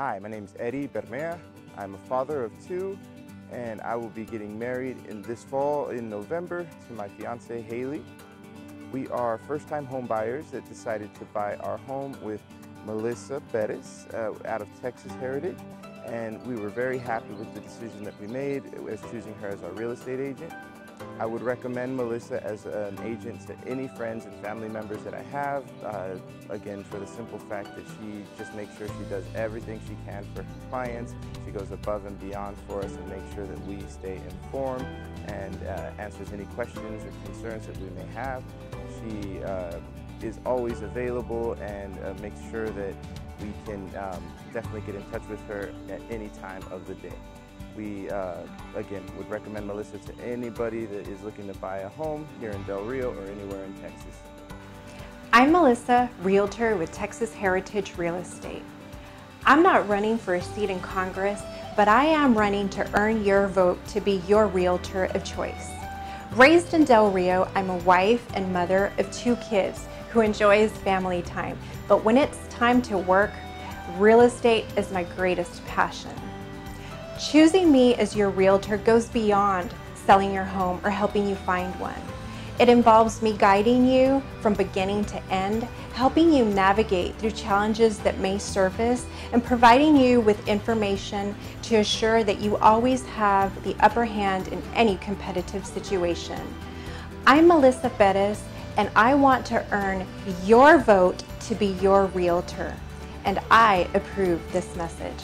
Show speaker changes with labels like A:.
A: Hi, my name is Eddie Bermea. I'm a father of two, and I will be getting married in this fall in November to my fiance Haley. We are first-time home buyers that decided to buy our home with Melissa Perez uh, out of Texas Heritage, and we were very happy with the decision that we made as choosing her as our real estate agent. I would recommend Melissa as an agent to any friends and family members that I have. Uh, again, for the simple fact that she just makes sure she does everything she can for her clients. She goes above and beyond for us and makes sure that we stay informed and uh, answers any questions or concerns that we may have. She uh, is always available and uh, makes sure that we can um, definitely get in touch with her at any time of the day. We, uh, again, would recommend Melissa to anybody that is looking to buy a home here in Del Rio or anywhere in Texas.
B: I'm Melissa, Realtor with Texas Heritage Real Estate. I'm not running for a seat in Congress, but I am running to earn your vote to be your Realtor of choice. Raised in Del Rio, I'm a wife and mother of two kids who enjoys family time. But when it's time to work, real estate is my greatest passion. Choosing me as your realtor goes beyond selling your home or helping you find one. It involves me guiding you from beginning to end, helping you navigate through challenges that may surface, and providing you with information to assure that you always have the upper hand in any competitive situation. I'm Melissa Perez, and I want to earn your vote to be your realtor. And I approve this message.